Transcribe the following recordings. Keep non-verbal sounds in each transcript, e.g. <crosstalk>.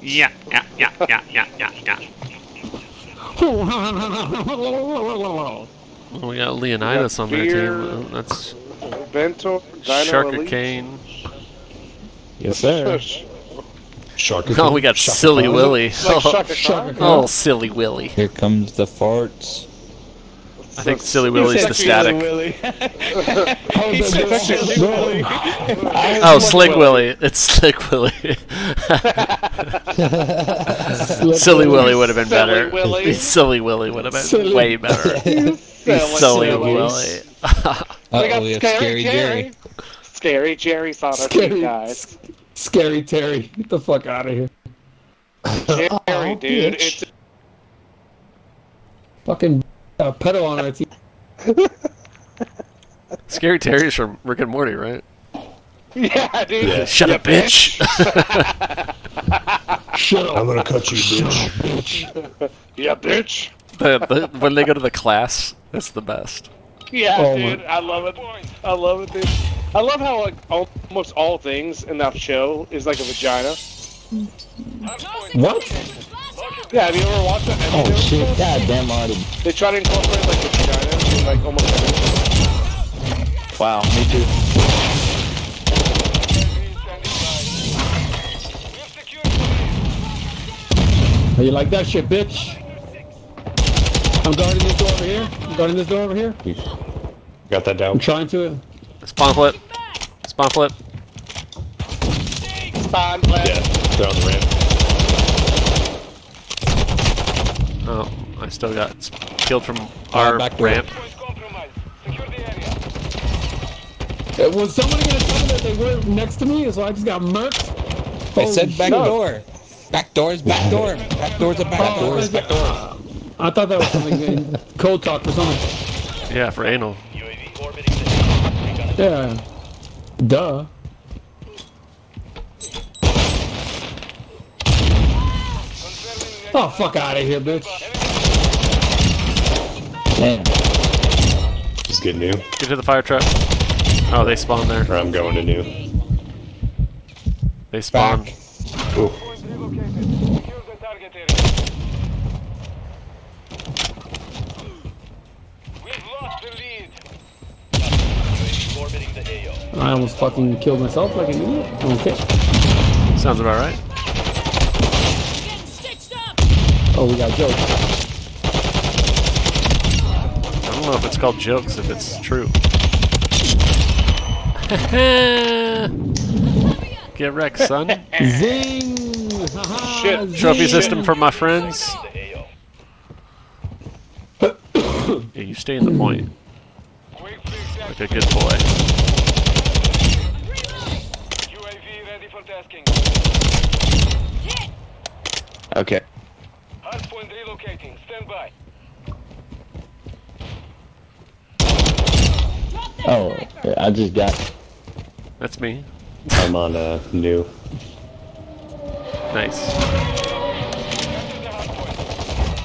Yeah, yeah, yeah, yeah, yeah, yeah, yeah. Well, we got Leonidas on their team. Uh, That's Ventor, Dino Sharka Elite. Kane. Yes, sir. Shush. Shark. <laughs> Oh, we got Silly Willy. Like <laughs> Oh, Silly Willy. Here comes the farts. I think Silly Willy's the static. <laughs> <laughs> Oh, Slick Willy. It's Slick Willy. <laughs> Silly Willy would have been Silly better. Silly Willy would have been Silly- way better. Silly Silly Willy. Willy. They got oh, we have Scary Scary Jerry. Scary Jerry found our Scary. guys. Scary Terry. Get the fuck out of here. Jerry, dude. bitch. It's Fucking uh, pedo on our team. <laughs> Scary Terry's from Rick and Morty, right? yeah, dude. Yeah. <laughs> Shut Yeah, up, bitch. <laughs> Shut up. I'm gonna cut you, bitch. Yeah, bitch. The- the- when they go to the class, that's the best. Yeah, Oh, dude. my- I love it. I love it, dude. I love how like almost all things in that show is like a vagina. What? Yeah, have you ever watched that? Have Oh ever- shit! God damn, Artie. They try to incorporate like the vagina in like almost everything. Wow, me too. How you like that shit, bitch? I'm guarding this door over here. I'm guarding this door over here. Got that down. I'm down. trying to. It. Spawn flip. Spawn flip. Spawn blast. Yeah, they're on the ramp. Oh, I still got killed from our back ramp. Uh, Was somebody gonna tell me that they were next to me? So I just got murked. I Holy said back shit. door. Back doors, back door. Back doors, a back Oh, doors, I- back door. I thought that was something in code talk or something. Yeah, for anal. Yeah. Duh. Oh, fuck out of here, bitch. Damn. This is good new. Get to the fire truck. Oh, they spawn there. Or I'm going to new. They spawn. Back. Ooh. I almost fucking killed myself like an idiot. Okay. Sounds about right. Oh, we got jokes. I don't know if it's called jokes, if it's true. <laughs> Get wrecked, son. Zing! Shit. Trophy zing. system for my friends. Yeah, you stay in the point. Like a good boy. Okay. Hardpoint relocating. Stand by. Oh, I just got. That's me. I'm on uh, new. Nice.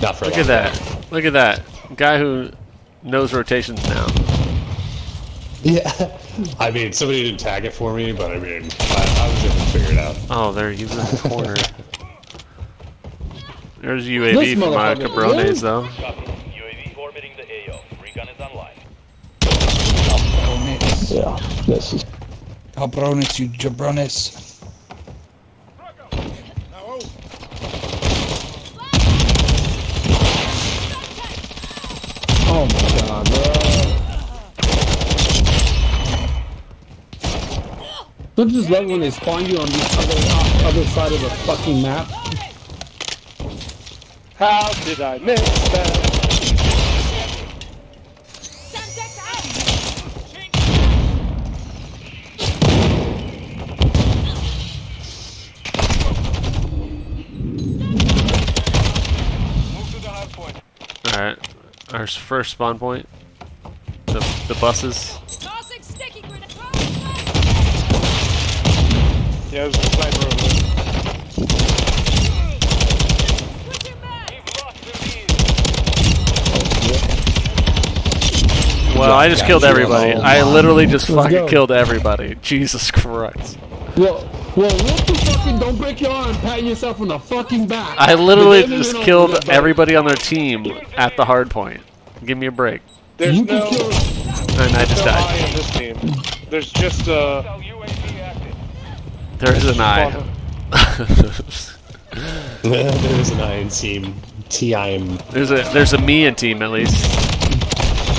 Not for Look at that. Look at that. Guy who knows rotations now. Yeah. <laughs> I mean, somebody didn't tag it for me, but I mean, I, I was able to figure it out. Oh, they're using the corner. <laughs> There's UAV This for my cabrones, really? though. UAV orbiting the AO. Recon is online. Yeah, this is. Cabrones, you jabrones. Oh my god, bro. Don't you just love when they spawn you on the other, uh, other side of the fucking map? How did I miss that? Move to. Alright. Our first spawn point. The, the buses. Yeah, there's a sniper over there. Lead. Well, I just killed everybody. I literally just Let's fucking go. killed everybody. Jesus Christ. Well, well, what the fucking don't break your arm Pat yourself on the fucking back. I literally But just you know, killed but- everybody on their team at the hard point. Give me a break. There's You can no, kill. And I just no died. in this team. There's just uh. Hostile UAV active. There is an eye. there is an iron team. T-I-M. there's a there's a me in team at least.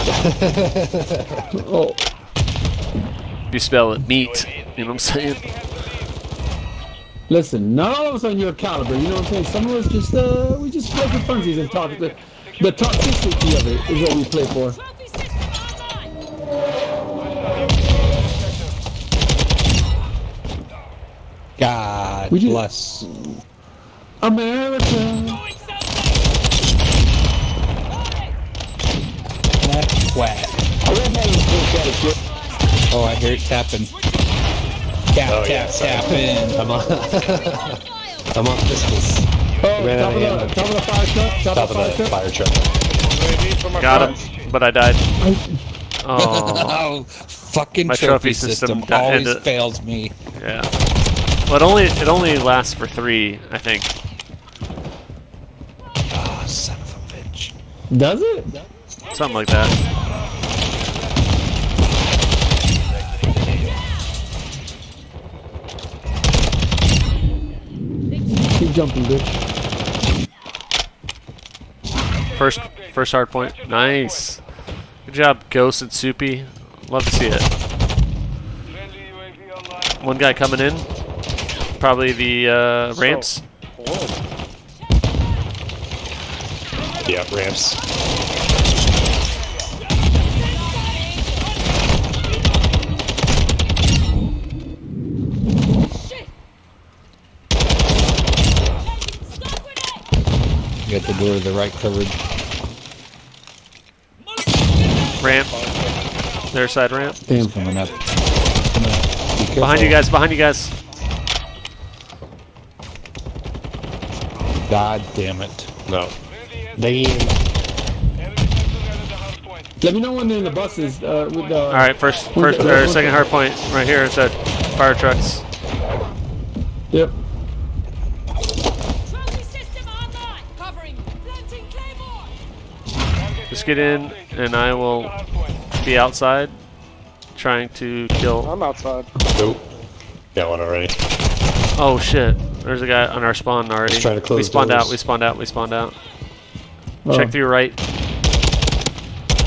<laughs> Oh, If you spell it meat, you know what I'm saying? listen, not all of us on your caliber. You know what I'm saying? Some of us just uh, we just play for funsies and talk. The, the toxicity of it is what we play for. God We just- bless. America. That twat. Oh, I hear it tapping. Tap, Oh, tap, yeah, sorry. tap in. <laughs> I'm on. I'm on pistols. Oh, Ran top out of, of the, ammo. top of the fire truck. Top, Top of of the the fire truck. fire truck. UAV for my Got him, but I died. Oh, Oh, <laughs> fucking My trophy, trophy system, system always ended- fails me. yeah. Well, it only it only lasts for three, I think. Oh, son of a bitch. Does it? Something like that. Keep jumping, bitch. First first hard point. Nice. Good job, Ghost and Soupy. Love to see it. Friendly UAV online. One guy coming in. Probably the uh, ramps. Yeah, ramps. You the door to the right covered. Ramp. Their side ramp. Damn. Coming up. Coming up. Be. Behind you guys, behind you guys. God damn it. No. Friendly They. enemy sensor at the hard point. Let me know when they're in the buses uh, with the. All right, first first or second hard point right here is that fire trucks. Yep. Get in, and I will be outside, trying to kill. I'm outside. Nope. Got one already. Oh shit! There's a guy on our spawn already. Just trying to close we spawned out. We spawned out. We spawned out. Oh. Check to your right,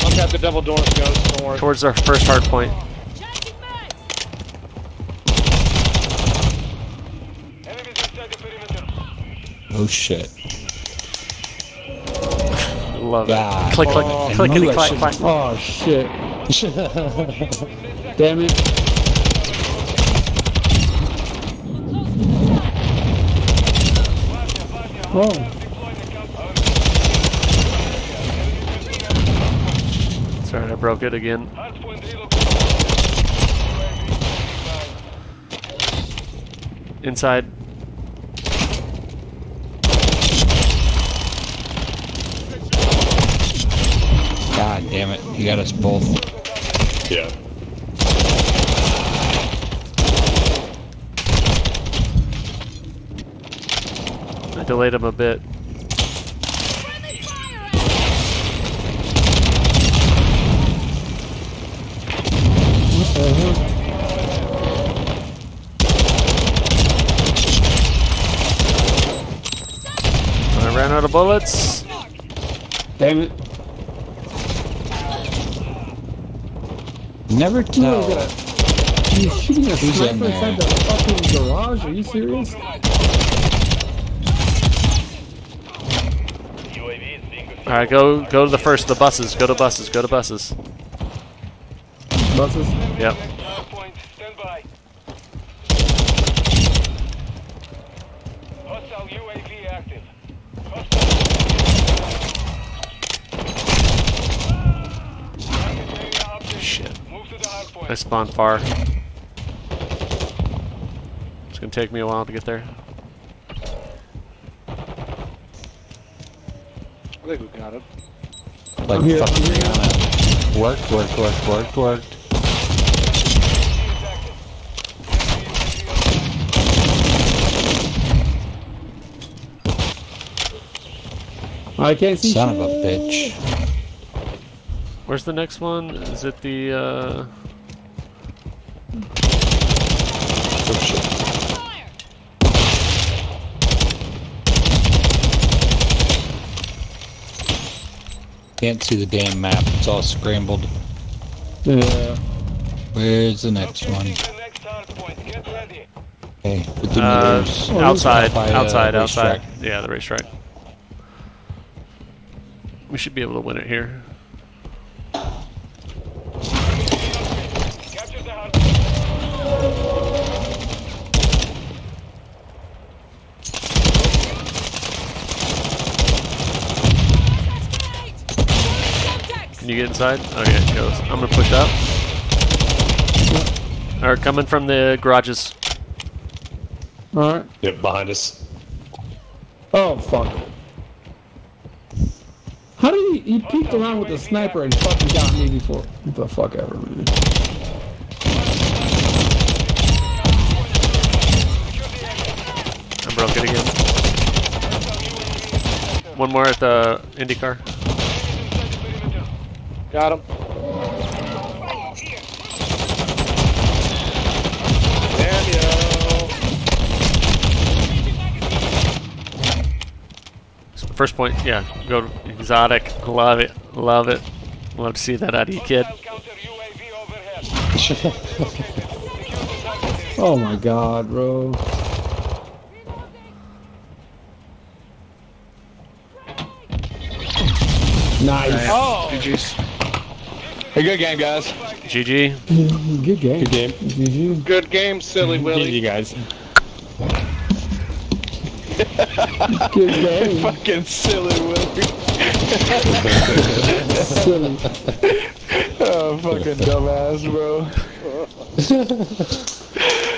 I'll tap the double doors, guys. Don't worry. towards our first hard point. Changing mags. Enemies inside the perimeter. Oh shit. Love God. it. Click, click, Oh, click, click, clack, clack. Oh shit! <laughs> Damn it! Oh, Sorry, I broke it again. Hard point relocated. Inside. God damn it. You got us both. Yeah. I delayed him a bit. Friendly what the hell? I ran out of bullets. Damn it! Never Who is tell. that? You shooting a Who's sniper there? inside the fucking garage? Are you serious? UAV is being All right, go go to the first. of The buses. Go to buses. Go to buses. Buses? Yep. I spawn far. It's gonna take me a while to get there. I think we got him. Like yeah. fucking yeah. Rihanna. Worked, worked, worked, worked, worked. I can't see Son shit. of a bitch. Where's the next one? Is it the, uh... Can't see the damn map. It's all scrambled. Yeah. Where's the next one? The next hard point. Get ready. Okay, with the Uh, meters. outside, By, uh, outside, outside. Yeah, the racetrack. We should be able to win it here. Can you get inside? Okay, it goes. I'm gonna push up. Alright, coming from the garages. All right. Yep, behind us. Oh fuck. How did he? He peeked around with a sniper and fucking got me before. What the fuck ever, man. I broke it again. One more at the IndyCar. Got him. Damn yo. First point, yeah. Go exotic. Love it. Love it. Love to see that out of you, kid. Counter UAV overhead. Oh my god, bro. Nice. Oh, Hey, good game, guys. GG. Good game. Good game. GG. good game, silly Willie. You guys. Good game. <laughs> Fucking silly Willie. Silly. <laughs> Oh, fucking dumbass, bro. <laughs>